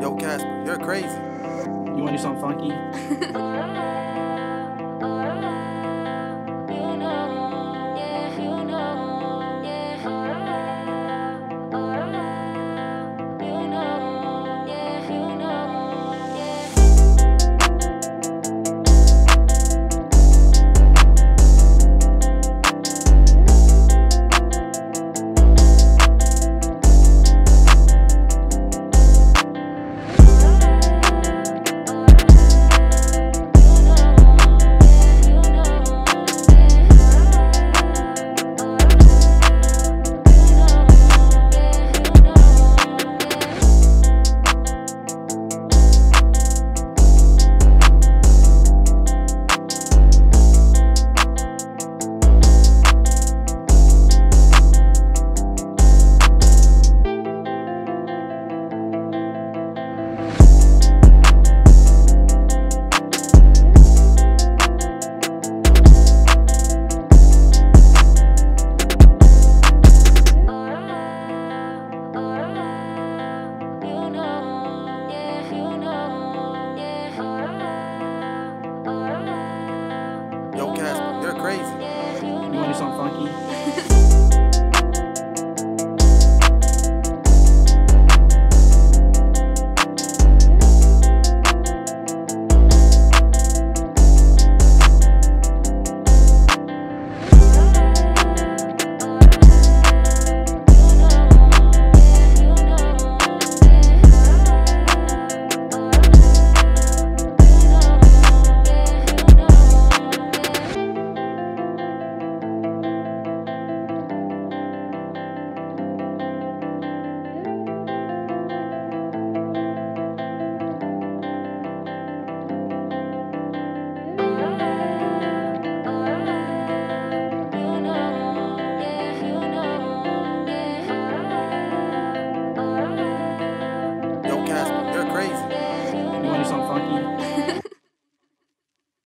Yo, Casper, you're crazy. You want to do something funky? funky? something.